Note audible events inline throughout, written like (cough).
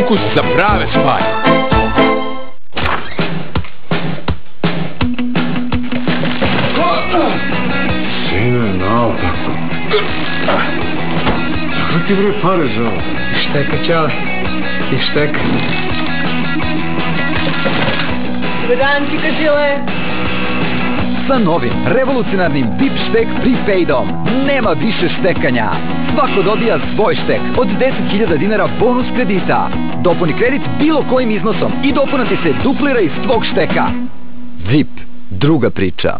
Ukus za prave spaje. Sine, naopako. Kako ti bre pare za ovo? Šteka, čale. I šteka. Sa novim revolucionarnim Deep Stack Prepaidom nema više štekanja. Svako dobija svoj štek od 10.000 dinara bonus kredita. Dopuni kredit bilo kojim iznosom i dopuna ti se duplira iz tvog šteka. VIP, druga priča.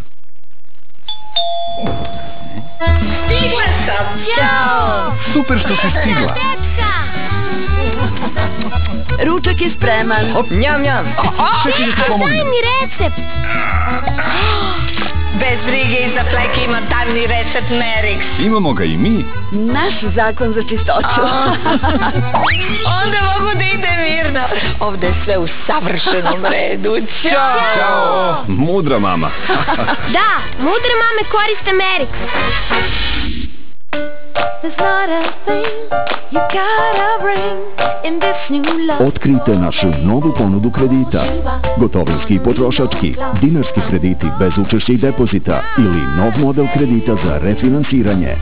Stigla sam! Ćao! Super što si stigla. Ručak je spreman. Njam, njam. Čekaj da ti pomognem. mi recept. Bez brige i za pleki ima tamni recept Merix. Imamo ga i mi. Naš zakon za čistoću. (laughs) Onda mogu da idem mirno. Ovde je sve u savršenom (laughs) redu. Ćao! Ćao. Mudra mama. (laughs) Da, mudre mame koriste Merix. Otkrijte našu novu ponudu kredita. Gotovinski i potrošački, dinarski krediti bez učešća depozita ili nov model kredita za refinansiranje.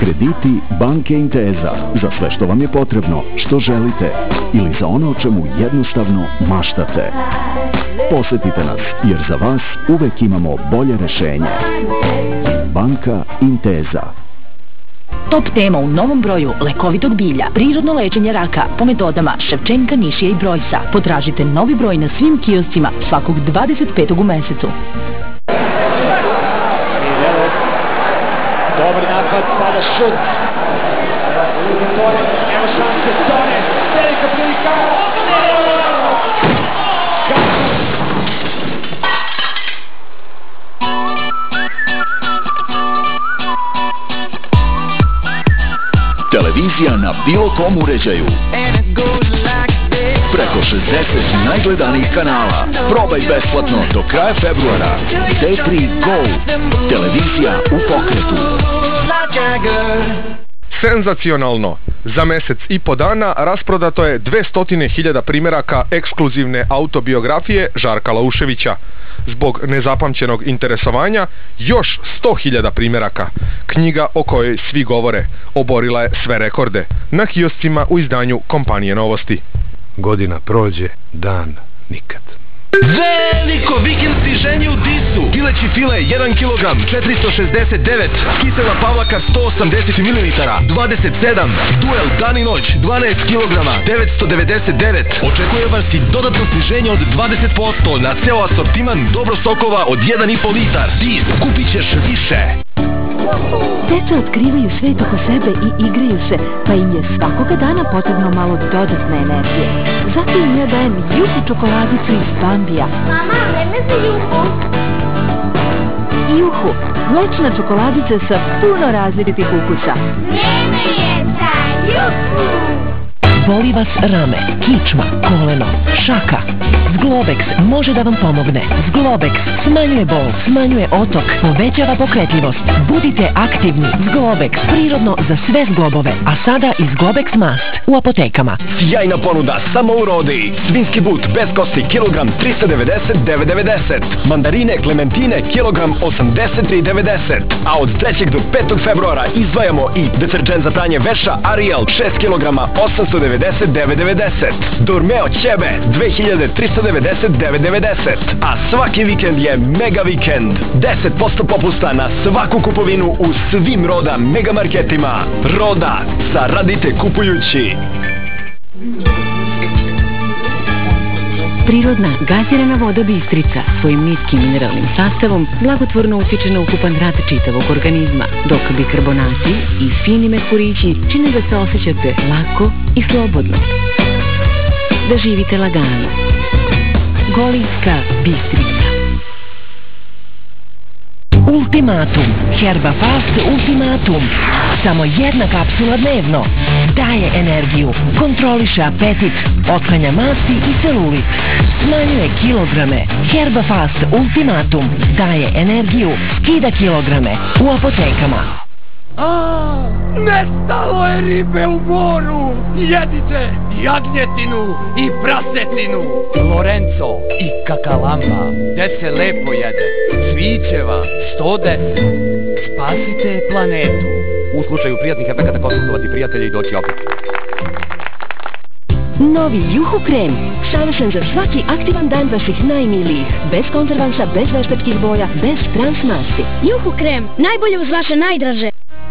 Krediti banke Inteza za sve što vam je potrebno, što želite ili za ono o čemu jednostavno maštate. Posetite nas jer za vas uvek imamo bolje rešenje. Banka Inteza. Top tema u novom broju lekovitog bilja, prirodno lečenje raka po metodama Ševčenka, Nišija i Brojsa. Potražite novi broj na svim kioscima svakog 25. u mesecu. Dobar napad, sada šut. Evo šanse, Tone, velika prilika. Televizija na bilo kom uređaju. Preko 60 najgledanijih kanala. Probaj besplatno do kraja februara. D3 Go. Televizija u pokretu. Senzacionalno! Za mjesec i po dana rasprodato je 200.000 primjeraka ekskluzivne autobiografije Žarka Lauševića. Zbog nezapamćenog interesovanja još 100.000 primjeraka. Knjiga o kojoj svi govore oborila je sve rekorde na kioscima u izdanju kompanije Novosti. Godina prođe, dan nikad. Veliko vikend sniženje u Disu. Pileći file 1 kg 469, kisela pavlaka 180 ml 27, duel dan i noć 12 kg 999. Očekuje vas i dodatno sniženje od 20% na ceo asortiman dobro sokova od 1,5 litar. Dis, kupit ćeš više. Deca otkrivaju svet oko sebe i igraju se, pa im je svakoga dana potrebno malo dodatne energije. Zato im ja dajem juhu čokoladicu iz Bambija. Mama, vreme za juhu. Juhu, mlečna čokoladica sa puno različitih ukusa. Vreme je. Boli vas rame, kičma, koleno, šaka. Zglobex može da vam pomogne. Zglobex smanjuje bol, smanjuje otok, povećava pokretljivost. Budite aktivni. Zglobex, prirodno za sve zglobove. A sada i Zglobex mast u apotekama. Sjajna ponuda, samo u rodi. Svinski but bez kosti, kilogram 399,90. Mandarine, klementine, kilogram 83,90. A od 3. do 5. februara izdvajamo i deterđent za pranje veša Ariel 6 kg 890 99,90. Dormeo Ćebe 2399,90. A svaki vikend je mega vikend. 10% popusta na svaku kupovinu u svim Roda megamarketima. Roda, zaradite kupujući. Prirodna gazirana voda Bistrica svojim niskim mineralnim sastavom blagotvorno utiče na ukupan rad čitavog organizma, dok bikarbonati i fini merkurići čine da se osjećate lako i slobodno. Da živite lagano. Golinska Bistrica. Ultimatum. Herbafast Ultimatum. Samo jedna kapsula dnevno. Daje energiju, kontroliše apetit, otklanja masti i celulit. Smanjuje kilograme. Herbafast Ultimatum. Daje energiju, skida kilograme. U apotekama. A, nestalo je ribe u moru! Jedite jagnjetinu i prasetinu! Lorenzo i kakalamba, gde se lepo jede. Cvićeva, 110. Spasite planetu. U slučaju prijatnih efekata konsultovati prijatelje i doći opet. Novi Juhu krem, savršen za svaki aktivan dan vaših najmilijih. Bez konzervansa, bez veštačkih boja, bez trans masti. Juhu krem, najbolje uz vaše najdraže.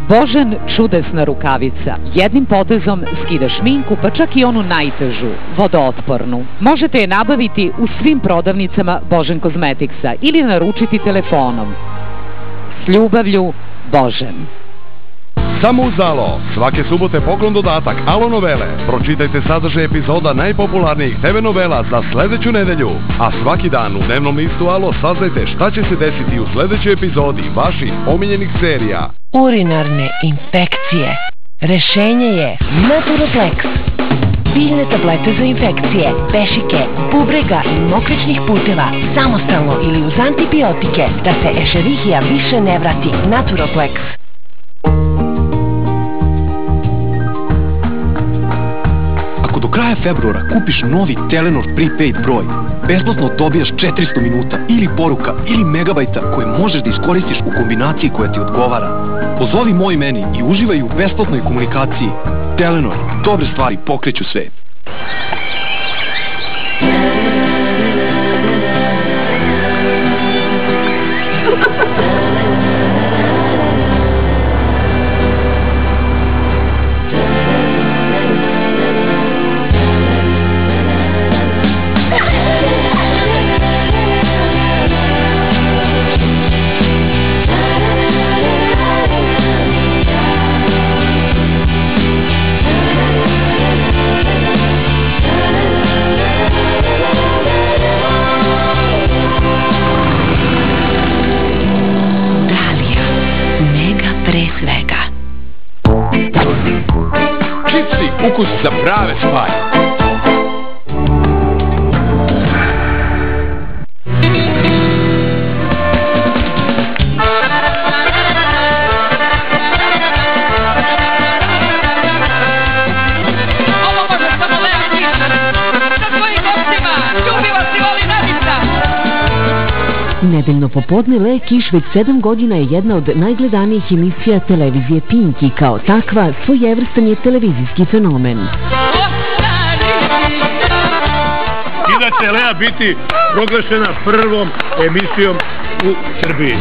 Božan čudesna rukavica. Jednim potezom skida šminku, pa čak i onu najtežu, vodootpornu. Možete je nabaviti u svim prodavnicama Božan Kozmetiksa ili naručiti telefonom. S ljubavlju, Božan. Samo uz. Svake subote poklon dodatak Alo novele. Pročitajte sadržaj epizoda najpopularnijih TV novela za sledeću nedelju. A svaki dan u dnevnom listu Alo saznajte šta će se desiti u sledećoj epizodi vaših omiljenih serija. Urinarne infekcije. Rešenje je Naturoplex. Biljne tablete za infekcije, pešike, bubrega i mokričnih puteva, samostalno ili uz antibiotike, da se ešerihija više ne vrati. Naturoplex. Kraja februara kupiš novi Telenor prepaid broj, besplatno dobijaš 400 minuta ili poruka ili megabajta koje možeš da iskoristiš u kombinaciji koja ti odgovara. Pozovi moj meni i uživaj u besplatnoj komunikaciji. Telenor, dobre stvari pokreću svet. Ukus za prave stvari. Nedeljno popodne Le Kiš već sedam godina je jedna od najgledanijih emisija televizije Pinki. Kao takva, svojevrstan je televizijski fenomen. I da će Lea biti proglašena prvom emisijom u Srbiji.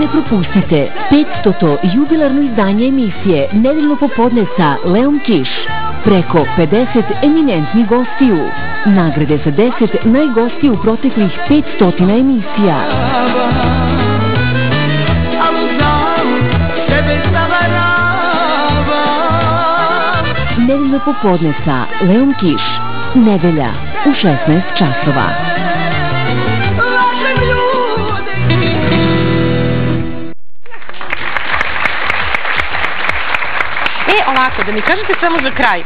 Ne propustite 500. jubilarno izdanje emisije Nedeljno popodne sa Leom Kiš. Preko 50 eminentnih gostiju. Nagrade za 10 najgostiju u proteklih 500 emisija. Nedeljno popodne sa Leom Kiš. Nedelja u 16 časova. Ovako, da mi kažete samo za kraj. E,